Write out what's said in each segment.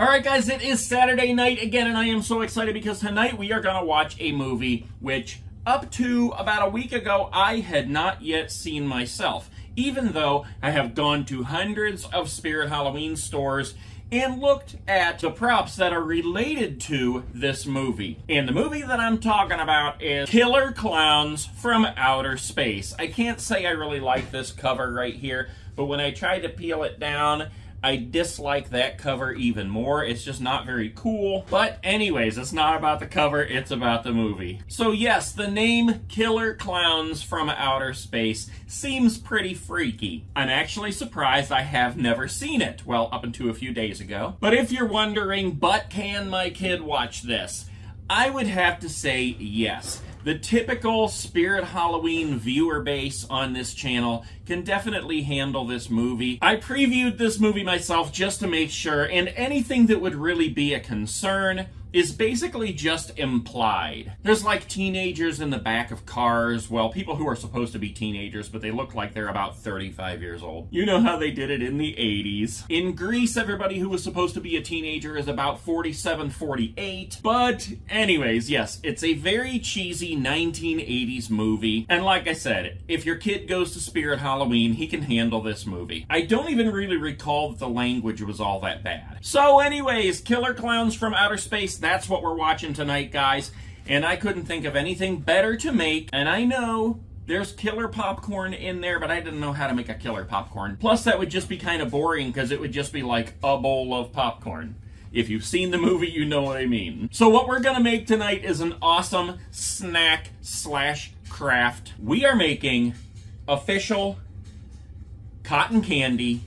All right, guys, it is Saturday night again, and I am so excited because tonight we are going to watch a movie which, up to about a week ago, I had not yet seen myself, even though I have gone to hundreds of Spirit Halloween stores and looked at the props that are related to this movie. And the movie that I'm talking about is Killer Klowns from Outer Space. I can't say I really like this cover right here, but when I tried to peel it down, I dislike that cover even more. It's just not very cool. But anyways, it's not about the cover, it's about the movie. So yes, the name Killer Clowns from Outer Space seems pretty freaky. I'm actually surprised I have never seen it. Well, up until a few days ago. But if you're wondering, but can my kid watch this? I would have to say yes. The typical Spirit Halloween viewer base on this channel can definitely handle this movie. I previewed this movie myself just to make sure, and anything that would really be a concern is basically just implied. There's like teenagers in the back of cars, well, people who are supposed to be teenagers, but they look like they're about 35 years old. You know how they did it in the 80s. In Grease, everybody who was supposed to be a teenager is about 47, 48. But anyways, yes, it's a very cheesy 1980s movie. And like I said, if your kid goes to Spirit Halloween, he can handle this movie. I don't even really recall that the language was all that bad. So anyways, Killer Klowns from Outer Space that's what we're watching tonight, guys. And I couldn't think of anything better to make. And I know there's killer popcorn in there, but I didn't know how to make a killer popcorn. Plus, that would just be kind of boring because it would just be like a bowl of popcorn. If you've seen the movie, you know what I mean. So what we're gonna make tonight is an awesome snack slash craft. We are making official cotton candy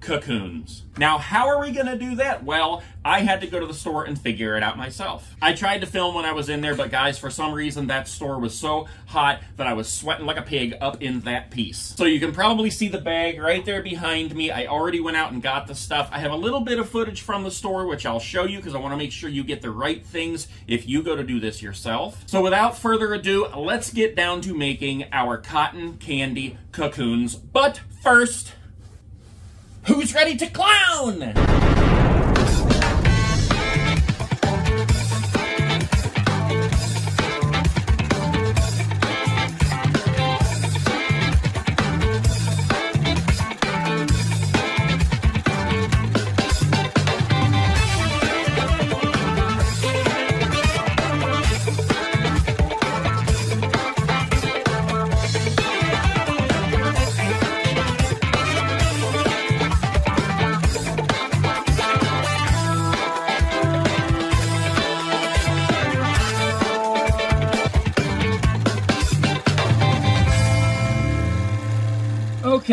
cocoons. Now, how are we to do that? Well, I had to go to the store and figure it out myself. I tried to film when I was in there, but guys, for some reason, that store was so hot that I was sweating like a pig up in that piece. So you can probably see the bag right there behind me. I already went out and got the stuff. I have a little bit of footage from the store, which I'll show you because I want to make sure you get the right things if you go to do this yourself. So without further ado, let's get down to making our cotton candy cocoons. But first, Who's ready to clown?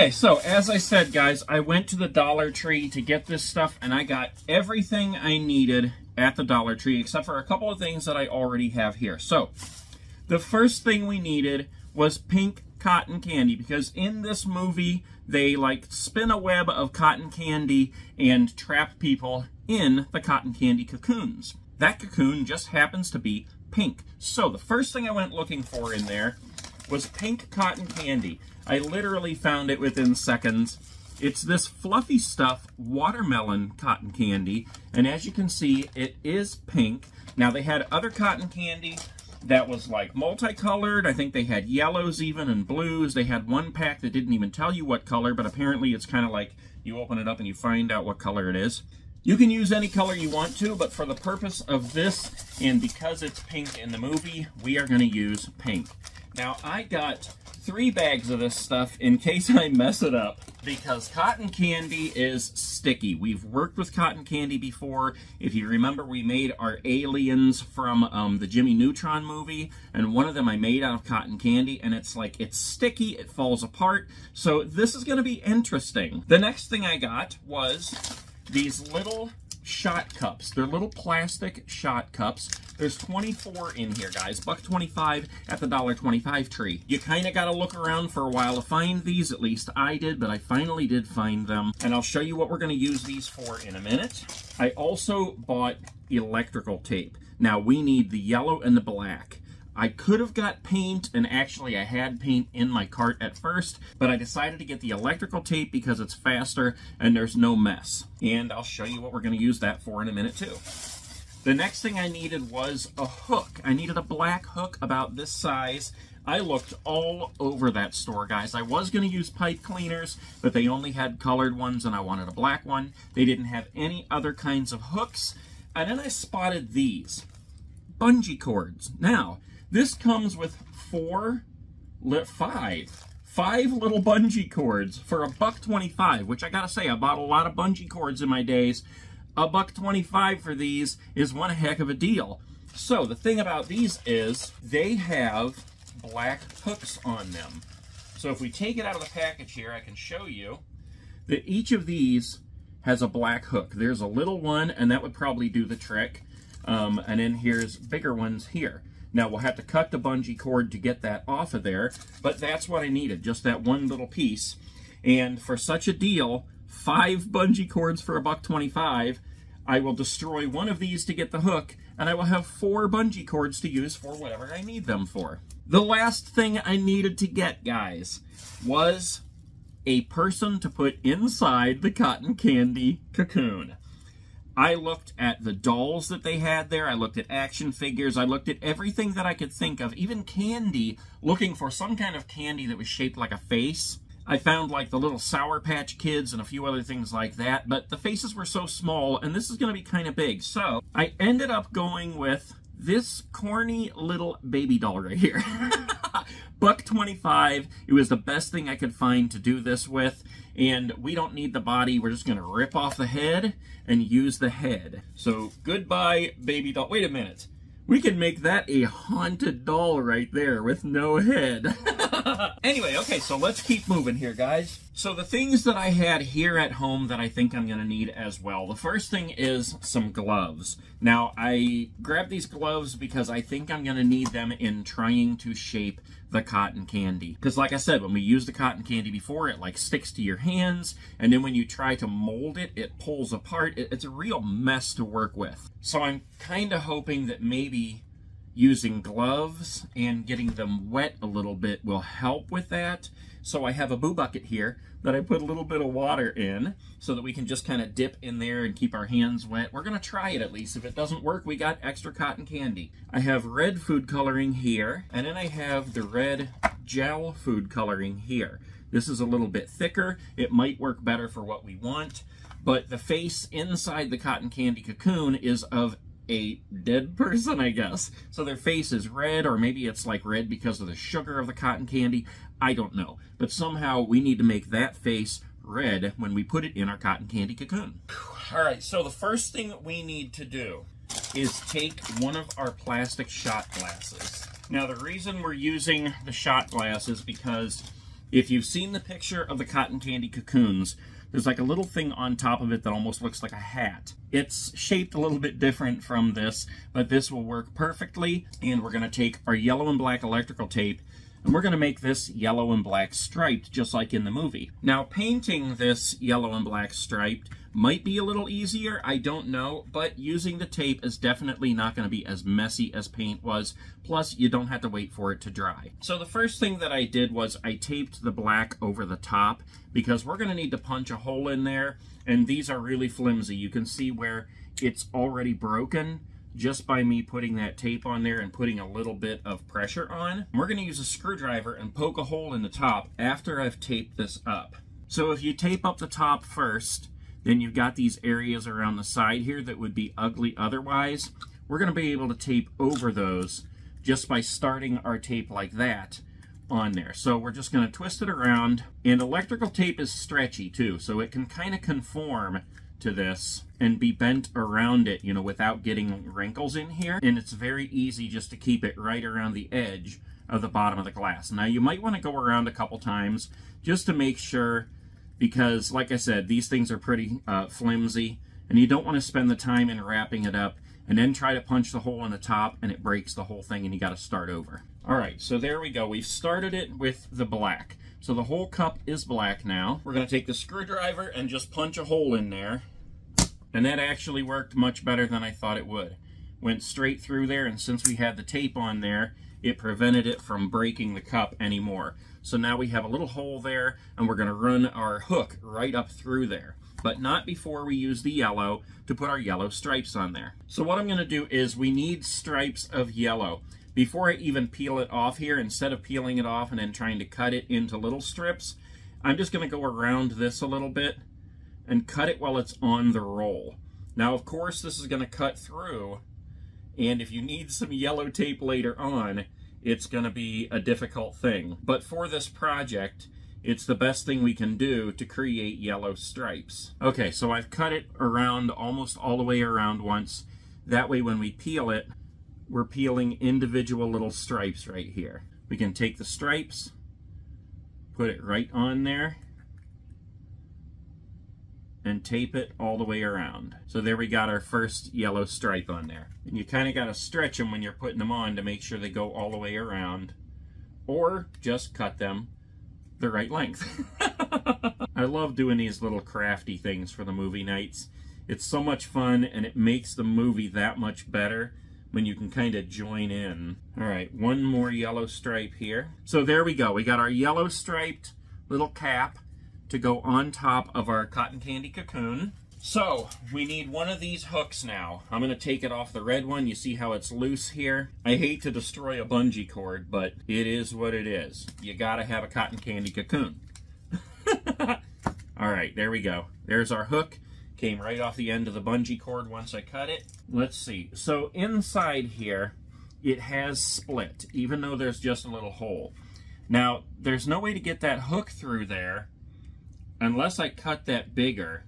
Okay, so as I said, guys, I went to the Dollar Tree to get this stuff, and I got everything I needed at the Dollar Tree, except for a couple of things that I already have here. So, the first thing we needed was pink cotton candy, because in this movie, they, like, spin a web of cotton candy and trap people in the cotton candy cocoons. That cocoon just happens to be pink. So, the first thing I went looking for in there was pink cotton candy. I literally found it within seconds. It's this fluffy stuff watermelon cotton candy, and as you can see, it is pink. Now, they had other cotton candy that was like multicolored. I think they had yellows even and blues. They had one pack that didn't even tell you what color, but apparently it's kind of like you open it up and you find out what color it is. You can use any color you want to, but for the purpose of this, and because it's pink in the movie, we are going to use pink. Now, I got three bags of this stuff in case I mess it up because cotton candy is sticky. We've worked with cotton candy before. If you remember, we made our aliens from um, the Jimmy Neutron movie, and one of them I made out of cotton candy, and it's like, it's sticky, it falls apart, so this is going to be interesting. The next thing I got was these little shot cups. They're little plastic shot cups. There's 24 in here, guys. Buck 25 at the dollar 25 tree. You kind of got to look around for a while to find these. At least I did, but I finally did find them. And I'll show you what we're going to use these for in a minute. I also bought electrical tape. Now, we need the yellow and the black. I could have got paint, and actually I had paint in my cart at first, but I decided to get the electrical tape because it's faster and there's no mess. And I'll show you what we're going to use that for in a minute too. The next thing I needed was a hook. I needed a black hook about this size. I looked all over that store, guys. I was going to use pipe cleaners, but they only had colored ones, and I wanted a black one. They didn't have any other kinds of hooks. And then I spotted these bungee cords. Now, this comes with four, five, five little bungee cords for a buck 25, which I gotta say, I bought a lot of bungee cords in my days. A buck 25 for these is one heck of a deal. So the thing about these is they have black hooks on them. So if we take it out of the package here, I can show you that each of these has a black hook. There's a little one, and that would probably do the trick. Um, and then here's bigger ones here. Now we'll have to cut the bungee cord to get that off of there, but that's what I needed, just that one little piece. And for such a deal, five bungee cords for a buck 25, I will destroy one of these to get the hook, and I will have four bungee cords to use for whatever I need them for. The last thing I needed to get, guys, was a person to put inside the cotton candy cocoon. I looked at the dolls that they had there. I looked at action figures. I looked at everything that I could think of, even candy, looking for some kind of candy that was shaped like a face. I found like the little Sour Patch Kids and a few other things like that, but the faces were so small, and this is going to be kind of big. So I ended up going with this corny little baby doll right here. Buck 25. It was the best thing I could find to do this with. And we don't need the body. We're just going to rip off the head and use the head. So goodbye, baby doll. Wait a minute. We can make that a haunted doll right there with no head. anyway, okay, so let's keep moving here, guys. So the things that I had here at home that I think I'm going to need as well. The first thing is some gloves. Now, I grabbed these gloves because I think I'm going to need them in trying to shape the cotton candy. Because like I said, when we use the cotton candy before, it like sticks to your hands, and then when you try to mold it, it pulls apart. It's a real mess to work with. So I'm kind of hoping that maybe using gloves and getting them wet a little bit will help with that. So I have a boo bucket here that I put a little bit of water in so that we can just kind of dip in there and keep our hands wet. We're going to try it at least. If it doesn't work, we got extra cotton candy. I have red food coloring here, and then I have the red gel food coloring here. This is a little bit thicker. It might work better for what we want, but the face inside the cotton candy cocoon is of a dead person, I guess. So their face is red, or maybe it's like red because of the sugar of the cotton candy. I don't know. But somehow we need to make that face red when we put it in our cotton candy cocoon. All right, so the first thing we need to do is take one of our plastic shot glasses. Now, the reason we're using the shot glass is because if you've seen the picture of the cotton candy cocoons, there's like a little thing on top of it that almost looks like a hat. It's shaped a little bit different from this, but this will work perfectly. And we're going to take our yellow and black electrical tape and we're going to make this yellow and black striped, just like in the movie. Now, painting this yellow and black striped might be a little easier, I don't know, but using the tape is definitely not going to be as messy as paint was, plus you don't have to wait for it to dry. So the first thing that I did was I taped the black over the top, because we're going to need to punch a hole in there, and these are really flimsy. You can see where it's already broken, just by me putting that tape on there and putting a little bit of pressure on. We're going to use a screwdriver and poke a hole in the top after I've taped this up. So if you tape up the top first, then you've got these areas around the side here that would be ugly otherwise. We're going to be able to tape over those just by starting our tape like that on there. So we're just going to twist it around. And electrical tape is stretchy too, so it can kind of conform to this and be bent around it, you know, without getting wrinkles in here. And it's very easy just to keep it right around the edge of the bottom of the glass. Now you might want to go around a couple times just to make sure because like I said, these things are pretty uh, flimsy and you don't want to spend the time in wrapping it up and then try to punch the hole in the top and it breaks the whole thing and you got to start over. All right, so there we go. We've started it with the black. So the whole cup is black now. We're going to take the screwdriver and just punch a hole in there. And that actually worked much better than I thought it would. Went straight through there, and since we had the tape on there, it prevented it from breaking the cup anymore. So now we have a little hole there, and we're going to run our hook right up through there. But not before we use the yellow to put our yellow stripes on there. So what I'm going to do is we need stripes of yellow. Before I even peel it off here, instead of peeling it off and then trying to cut it into little strips, I'm just going to go around this a little bit and cut it while it's on the roll. Now, of course, this is going to cut through, and if you need some yellow tape later on, it's going to be a difficult thing. But for this project, it's the best thing we can do to create yellow stripes. Okay, so I've cut it around almost all the way around once. That way when we peel it, we're peeling individual little stripes right here. We can take the stripes, put it right on there, and tape it all the way around. So there we got our first yellow stripe on there. And you kind of got to stretch them when you're putting them on to make sure they go all the way around. Or just cut them the right length. I love doing these little crafty things for the movie nights. It's so much fun and it makes the movie that much better when you can kind of join in. All right, one more yellow stripe here. So there we go. We got our yellow striped little cap to go on top of our cotton candy cocoon. So, we need one of these hooks now. I'm going to take it off the red one. You see how it's loose here? I hate to destroy a bungee cord, but it is what it is. You got to have a cotton candy cocoon. All right, there we go. There's our hook. Came right off the end of the bungee cord once I cut it. Let's see. So inside here, it has split, even though there's just a little hole. Now, there's no way to get that hook through there unless I cut that bigger,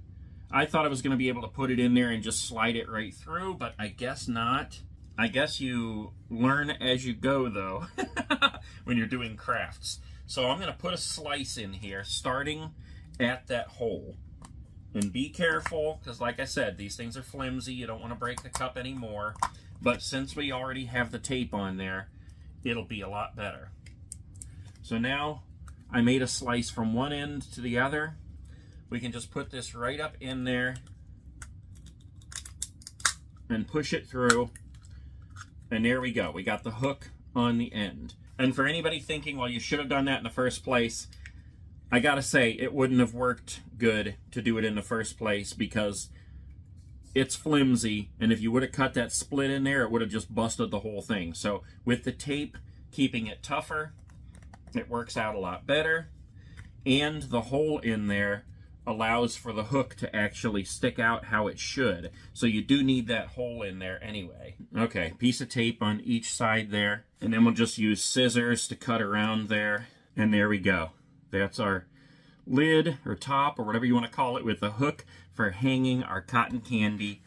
I thought I was going to be able to put it in there and just slide it right through, but I guess not. I guess you learn as you go, though, when you're doing crafts. So I'm going to put a slice in here, starting at that hole. And mm. be careful, because like I said, these things are flimsy. You don't want to break the cup anymore. But since we already have the tape on there, it'll be a lot better. So now I made a slice from one end to the other. We can just put this right up in there and push it through. And there we go. We got the hook on the end. And for anybody thinking, well, you should have done that in the first place, I gotta say, it wouldn't have worked good to do it in the first place because it's flimsy, and if you would have cut that split in there, it would have just busted the whole thing. So with the tape, keeping it tougher, it works out a lot better. And the hole in there allows for the hook to actually stick out how it should. So you do need that hole in there anyway. Okay, piece of tape on each side there. And then we'll just use scissors to cut around there. And there we go. That's our lid or top or whatever you want to call it with a hook for hanging our cotton candy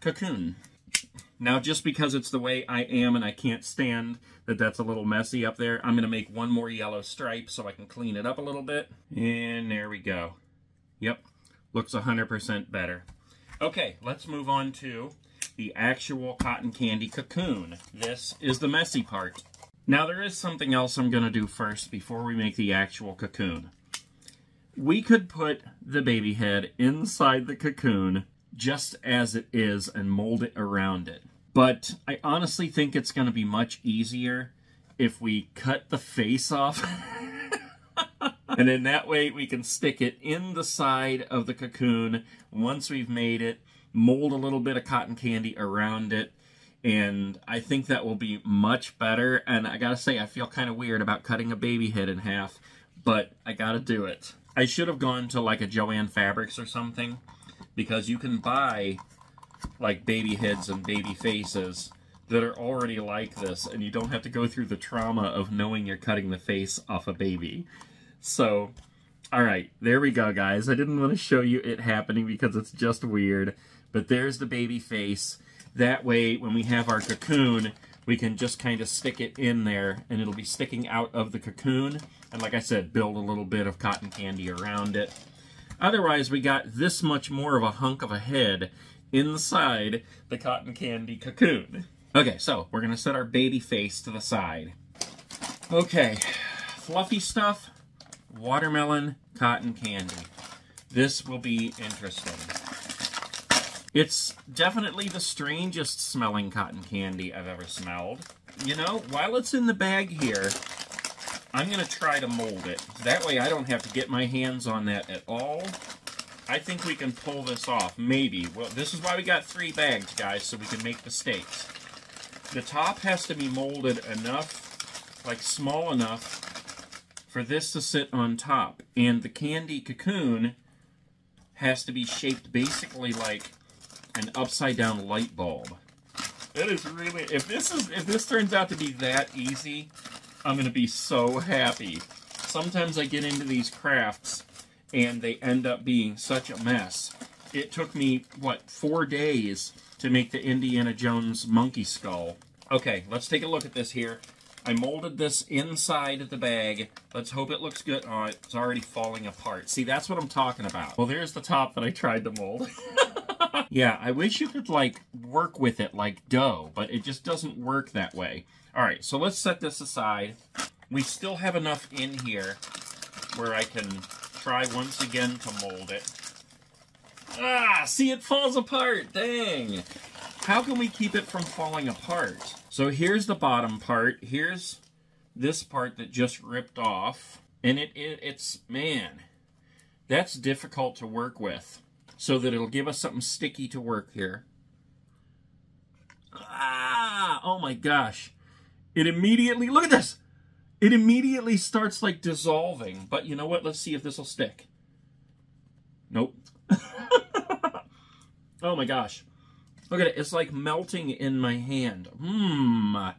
cocoon. Now, just because it's the way I am and I can't stand that that's a little messy up there, I'm going to make one more yellow stripe so I can clean it up a little bit. And there we go. Yep, looks 100% better. Okay, let's move on to the actual cotton candy cocoon. This is the messy part. Now, there is something else I'm going to do first before we make the actual cocoon. We could put the baby head inside the cocoon just as it is and mold it around it. But I honestly think it's going to be much easier if we cut the face off. and in that way, we can stick it in the side of the cocoon once we've made it, mold a little bit of cotton candy around it, and I think that will be much better. And I gotta say, I feel kind of weird about cutting a baby head in half, but I gotta do it. I should have gone to like a Joann Fabrics or something, because you can buy like baby heads and baby faces that are already like this, and you don't have to go through the trauma of knowing you're cutting the face off a baby. So, alright, there we go, guys. I didn't want to show you it happening because it's just weird, but there's the baby face. That way, when we have our cocoon, we can just kind of stick it in there, and it'll be sticking out of the cocoon. And like I said, build a little bit of cotton candy around it. Otherwise, we got this much more of a hunk of a head inside the cotton candy cocoon. Okay, so we're to set our baby face to the side. Okay, fluffy stuff, watermelon, cotton candy. This will be interesting. It's definitely the strangest smelling cotton candy I've ever smelled. You know, while it's in the bag here, I'm going to try to mold it. That way I don't have to get my hands on that at all. I think we can pull this off. Maybe. Well, this is why we got three bags, guys, so we can make mistakes. The top has to be molded enough, like small enough, for this to sit on top. And the candy cocoon has to be shaped basically like an upside down light bulb. That is really if this is if this turns out to be that easy, I'm gonna be so happy. Sometimes I get into these crafts and they end up being such a mess. It took me, what, four days to make the Indiana Jones monkey skull. Okay, let's take a look at this here. I molded this inside the bag. Let's hope it looks good. Oh, it's already falling apart. See, that's what I'm talking about. Well, there's the top that I tried to mold. yeah, I wish you could, like, work with it like dough, but it just doesn't work that way. All right, so let's set this aside. We still have enough in here where I can try once again to mold it. Ah, see, it falls apart. Dang. How can we keep it from falling apart? So here's the bottom part. Here's this part that just ripped off. And it, it it's, man, that's difficult to work with. So that it'll give us something sticky to work here. Ah, oh my gosh. It immediately, look at this. It immediately starts like dissolving. But you know what? Let's see if this will stick. Nope. oh my gosh. Look at it. It's like melting in my hand. Mmm.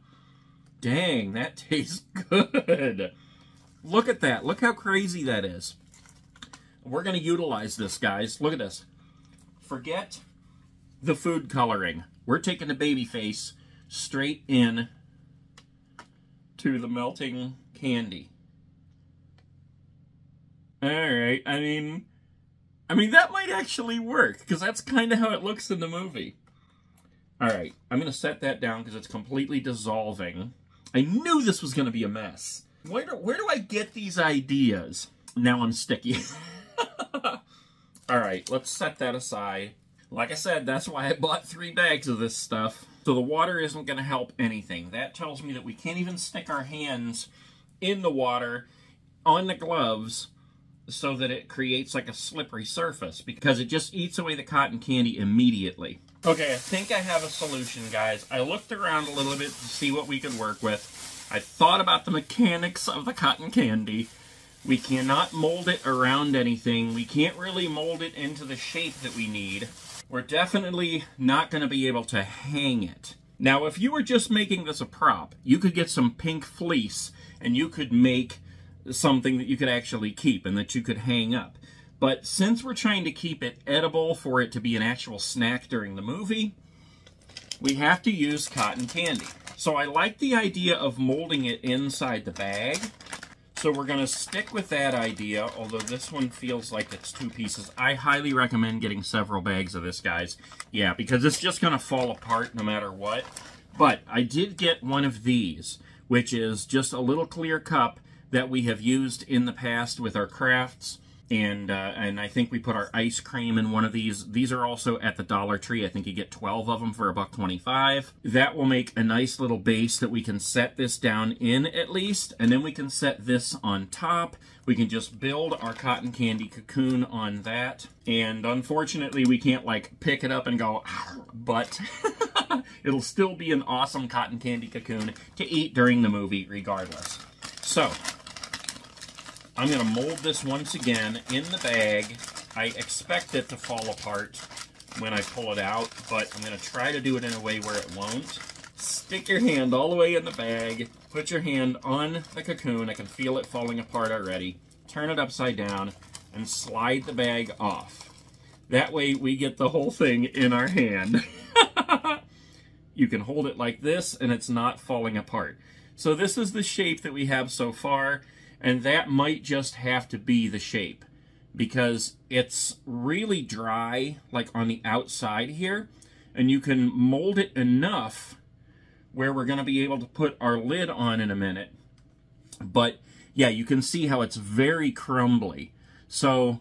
Dang, that tastes good. Look at that. Look how crazy that is. We're going to utilize this, guys. Look at this. Forget the food coloring. We're taking the baby face straight in to the melting candy. Alright, I mean, I mean, that might actually work, because that's kind of how it looks in the movie. Alright, I'm going to set that down because it's completely dissolving. I knew this was going to be a mess. Where do, where do I get these ideas? Now I'm sticky. Alright, let's set that aside. Like I said, that's why I bought three bags of this stuff. So the water isn't going to help anything. That tells me that we can't even stick our hands in the water on the gloves so that it creates like a slippery surface because it just eats away the cotton candy immediately. Okay, I think I have a solution, guys. I looked around a little bit to see what we could work with. I thought about the mechanics of the cotton candy. We cannot mold it around anything. We can't really mold it into the shape that we need we're definitely not going to be able to hang it. Now, if you were just making this a prop, you could get some pink fleece and you could make something that you could actually keep and that you could hang up. But since we're trying to keep it edible for it to be an actual snack during the movie, we have to use cotton candy. So I like the idea of molding it inside the bag so we're going to stick with that idea, although this one feels like it's two pieces. I highly recommend getting several bags of this, guys. Yeah, because it's just going to fall apart no matter what. But I did get one of these, which is just a little clear cup that we have used in the past with our crafts and uh, and I think we put our ice cream in one of these. These are also at the Dollar Tree. I think you get 12 of them for a buck 25. That will make a nice little base that we can set this down in at least, and then we can set this on top. We can just build our cotton candy cocoon on that. And unfortunately, we can't like pick it up and go, but it'll still be an awesome cotton candy cocoon to eat during the movie regardless. So, I'm going to mold this once again in the bag. I expect it to fall apart when I pull it out, but I'm going to try to do it in a way where it won't. Stick your hand all the way in the bag, put your hand on the cocoon, I can feel it falling apart already, turn it upside down, and slide the bag off. That way we get the whole thing in our hand. you can hold it like this and it's not falling apart. So this is the shape that we have so far and that might just have to be the shape because it's really dry like on the outside here and you can mold it enough where we're going to be able to put our lid on in a minute but yeah you can see how it's very crumbly so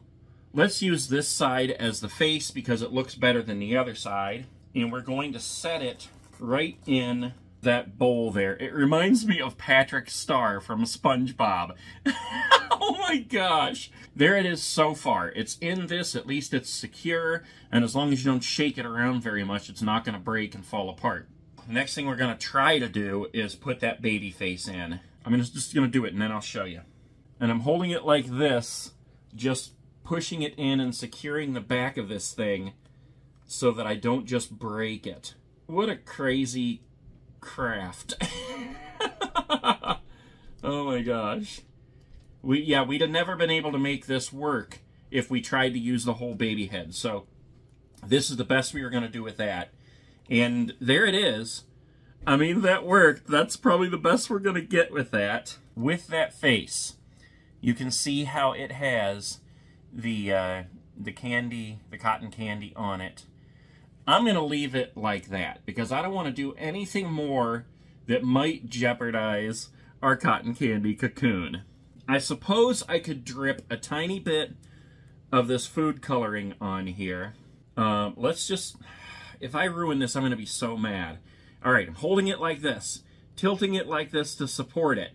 let's use this side as the face because it looks better than the other side. And we're going to set it right in that bowl there. It reminds me of Patrick Star from SpongeBob. oh my gosh. There it is so far. It's in this, at least it's secure, and as long as you don't shake it around very much, it's not going to break and fall apart. Next thing we're going to try to do is put that baby face in. I'm just going to do it, and then I'll show you. And I'm holding it like this, just pushing it in and securing the back of this thing so that I don't just break it. What a crazy craft. oh my gosh. We yeah, we'd have never been able to make this work if we tried to use the whole baby head. So this is the best we were going to do with that. And there it is. I mean, that worked. That's probably the best we're going to get with that. With that face, you can see how it has the uh, the candy, the cotton candy on it. I'm going to leave it like that because I don't want to do anything more that might jeopardize our cotton candy cocoon. I suppose I could drip a tiny bit of this food coloring on here. Um, let's just, if I ruin this, I'm going to be so mad. All right, I'm holding it like this, tilting it like this to support it.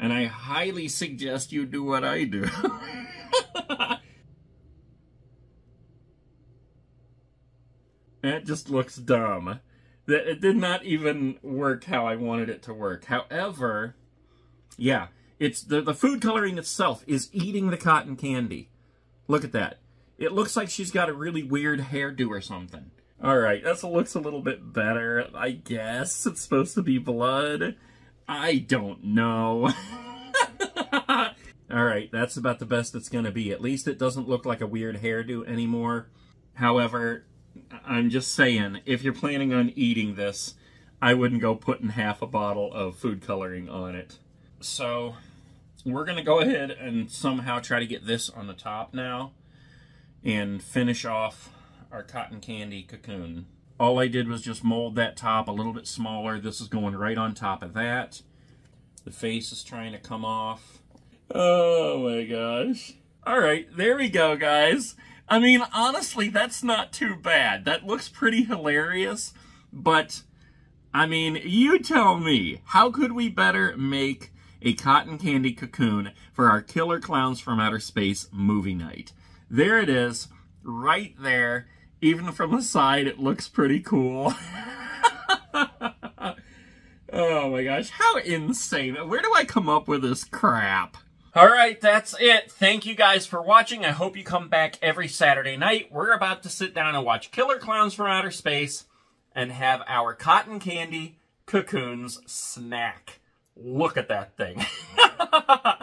And I highly suggest you do what I do. That just looks dumb. That It did not even work how I wanted it to work. However, yeah, it's the, the food coloring itself is eating the cotton candy. Look at that. It looks like she's got a really weird hairdo or something. Alright, that looks a little bit better, I guess. It's supposed to be blood. I don't know. Alright, that's about the best it's going to be. At least it doesn't look like a weird hairdo anymore. However, I'm just saying, if you're planning on eating this, I wouldn't go putting half a bottle of food coloring on it. So, we're going to go ahead and somehow try to get this on the top now and finish off our cotton candy cocoon. All I did was just mold that top a little bit smaller. This is going right on top of that. The face is trying to come off. Oh my gosh. All right, there we go, guys. I mean, honestly, that's not too bad. That looks pretty hilarious, but, I mean, you tell me, how could we better make a cotton candy cocoon for our Killer Klowns from Outer Space movie night? There it is, right there. Even from the side, it looks pretty cool. oh my gosh, how insane. Where do I come up with this crap? Alright, that's it. Thank you guys for watching. I hope you come back every Saturday night. We're about to sit down and watch Killer Klowns from Outer Space and have our cotton candy cocoons snack. Look at that thing.